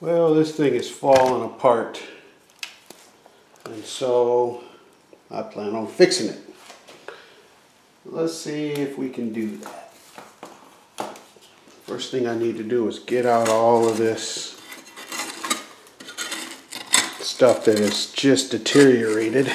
Well, this thing is falling apart. And so I plan on fixing it. Let's see if we can do that. First thing I need to do is get out all of this stuff that is just deteriorated.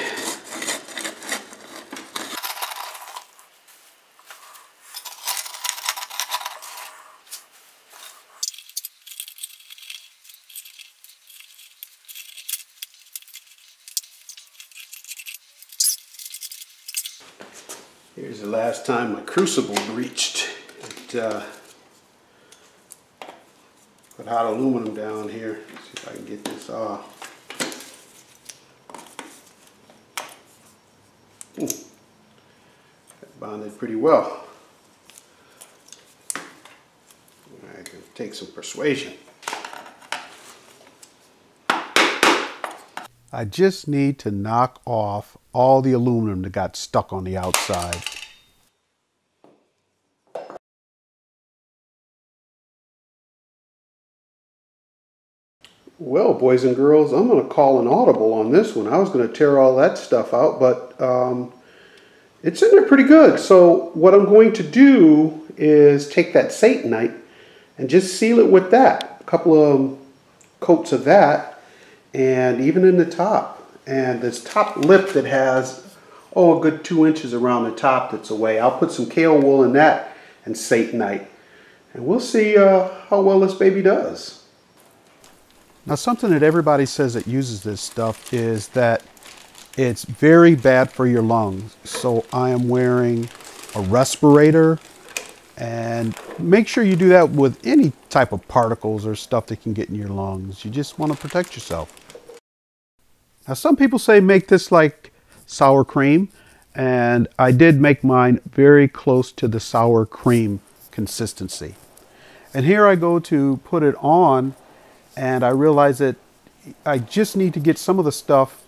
Here's the time my crucible breached. It, uh, put hot aluminum down here. Let's see if I can get this off. That bonded pretty well. I can take some persuasion. I just need to knock off all the aluminum that got stuck on the outside. Well, boys and girls, I'm going to call an audible on this one. I was going to tear all that stuff out, but um, it's in there pretty good. So what I'm going to do is take that Satanite and just seal it with that. A couple of coats of that, and even in the top. And this top lip that has, oh, a good two inches around the top that's away. I'll put some kale Kaowool in that and Satanite. And we'll see uh, how well this baby does. Now something that everybody says that uses this stuff is that it's very bad for your lungs. So I am wearing a respirator and make sure you do that with any type of particles or stuff that can get in your lungs. You just want to protect yourself. Now some people say make this like sour cream and I did make mine very close to the sour cream consistency. And here I go to put it on and I realized that I just need to get some of the stuff,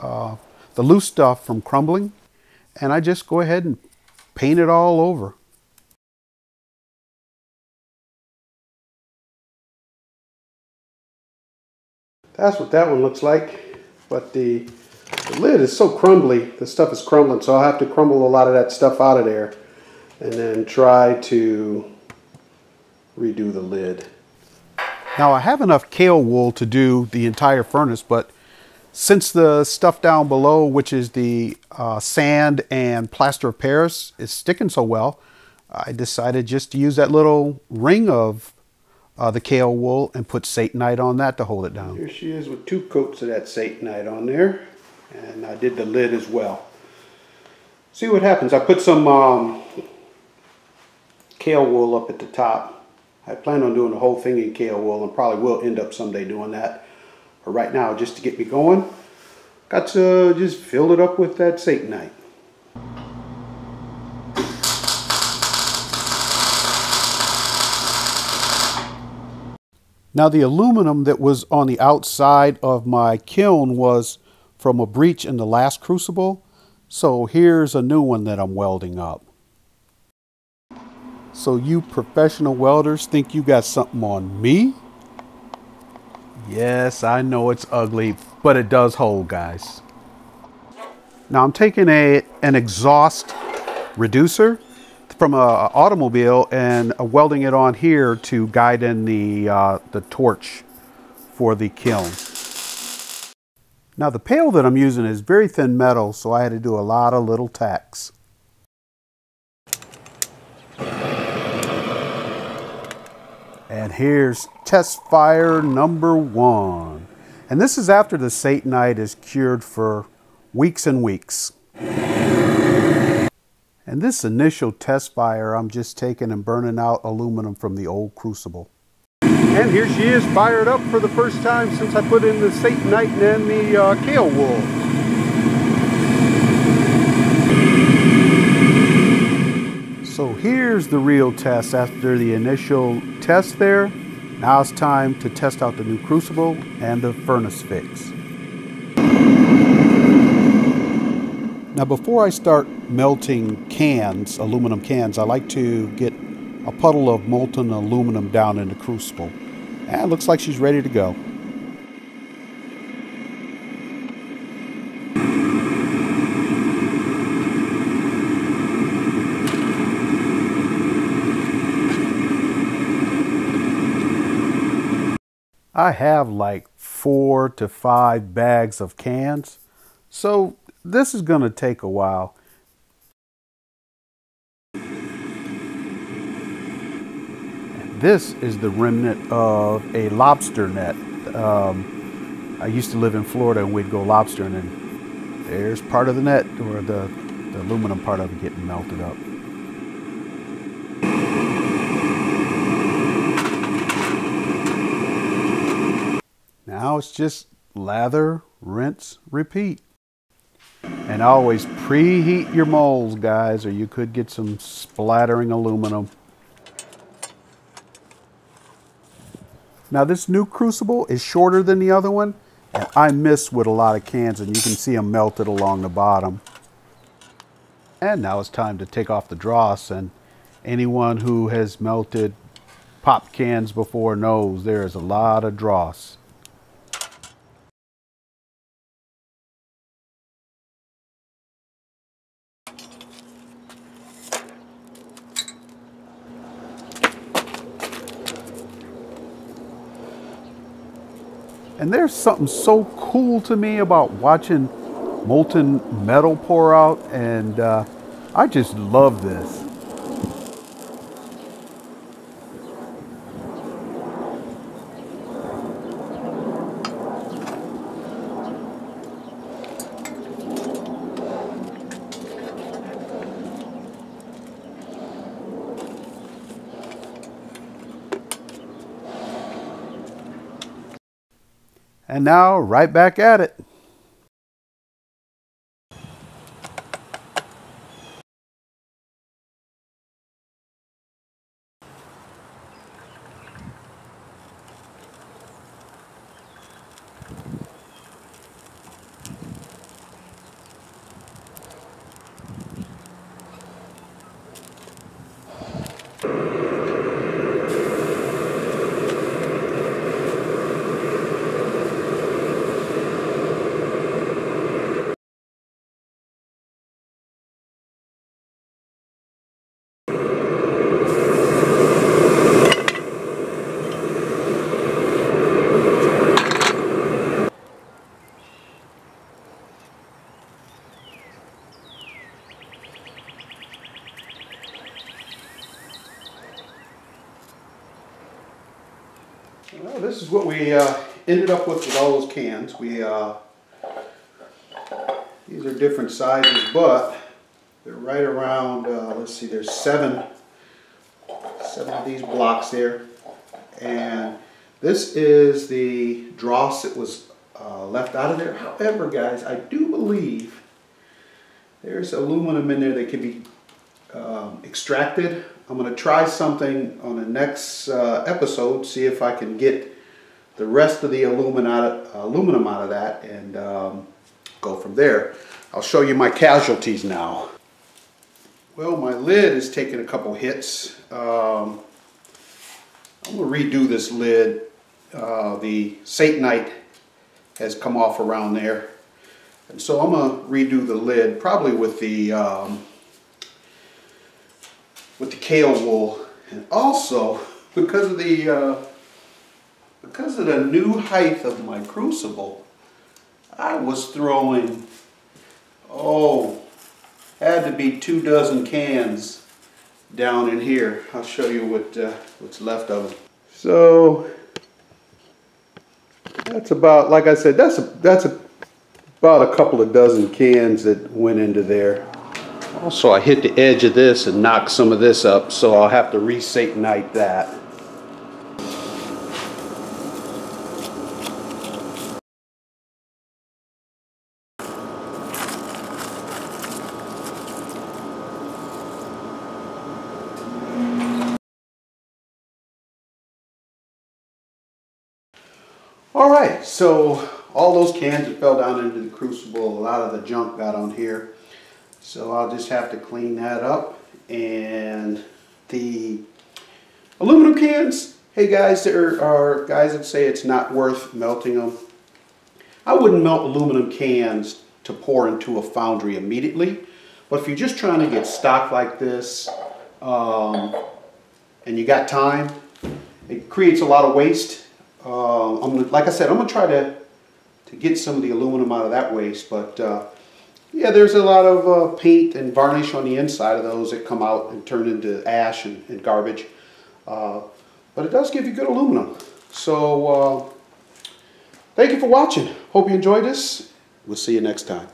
uh, the loose stuff from crumbling, and I just go ahead and paint it all over. That's what that one looks like, but the, the lid is so crumbly, the stuff is crumbling, so I'll have to crumble a lot of that stuff out of there and then try to redo the lid. Now I have enough Kaowool to do the entire furnace, but since the stuff down below, which is the uh, sand and plaster of Paris, is sticking so well, I decided just to use that little ring of uh, the wool and put Satanite on that to hold it down. Here she is with two coats of that Satanite on there, and I did the lid as well. See what happens. I put some um, wool up at the top I plan on doing the whole thing in Kaowool and probably will end up someday doing that. But right now, just to get me going, got to just fill it up with that Satanite. Now the aluminum that was on the outside of my kiln was from a breach in the last crucible. So here's a new one that I'm welding up. So you professional welders think you got something on me? Yes, I know it's ugly, but it does hold, guys. Now I'm taking a an exhaust reducer from an automobile and welding it on here to guide in the, uh, the torch for the kiln. Now the pail that I'm using is very thin metal, so I had to do a lot of little tacks. And here's test fire number one. And this is after the Satanite is cured for weeks and weeks. And this initial test fire, I'm just taking and burning out aluminum from the old crucible. And here she is fired up for the first time since I put in the Satanite and the uh, Kaowool. So here's the real test after the initial test there. Now it's time to test out the new crucible and the furnace fix. Now before I start melting cans, aluminum cans, I like to get a puddle of molten aluminum down in the crucible. And it looks like she's ready to go. I have like four to five bags of cans, so this is going to take a while. This is the remnant of a lobster net. Um, I used to live in Florida and we'd go lobstering and there's part of the net or the, the aluminum part of it getting melted up. Now it's just lather, rinse, repeat. And always preheat your molds, guys, or you could get some splattering aluminum. Now this new crucible is shorter than the other one. And I miss with a lot of cans and you can see them melted along the bottom. And now it's time to take off the dross and anyone who has melted pop cans before knows there is a lot of dross. And there's something so cool to me about watching molten metal pour out, and uh, I just love this. And now, right back at it. Well, this is what we uh, ended up with with all those cans. We uh, These are different sizes, but they're right around, uh, let's see, there's seven, seven of these blocks there. And this is the dross that was uh, left out of there. However, guys, I do believe there's aluminum in there that can be um, extracted I'm going to try something on the next uh, episode, see if I can get the rest of the aluminum out of, aluminum out of that and um, go from there. I'll show you my casualties now. Well, my lid is taking a couple hits. Um, I'm going to redo this lid. Uh, the Satanite has come off around there. And so I'm going to redo the lid, probably with the um, Kaowool. And also, because of the uh, because of the new height of my crucible, I was throwing, oh, had to be two dozen cans down in here. I'll show you what uh, what's left of them. So that's about, like I said, that's a, that's a, about a couple of dozen cans that went into there. Also, I hit the edge of this and knocked some of this up, so I'll have to re-satanite that. All right, so all those cans that fell down into the crucible, a lot of the junk got on here. So I'll just have to clean that up. And the aluminum cans, Hey guys, there are guys that say it's not worth melting them. I wouldn't melt aluminum cans to pour into a foundry immediately, but if you're just trying to get stock like this, um, and you got time, it creates a lot of waste. Uh, I'm like I said, I'm gonna try to to get some of the aluminum out of that waste, but uh, yeah, there's a lot of uh, paint and varnish on the inside of those that come out and turn into ash and, and garbage. Uh, but it does give you good aluminum. So uh, thank you for watching. Hope you enjoyed this. We'll see you next time.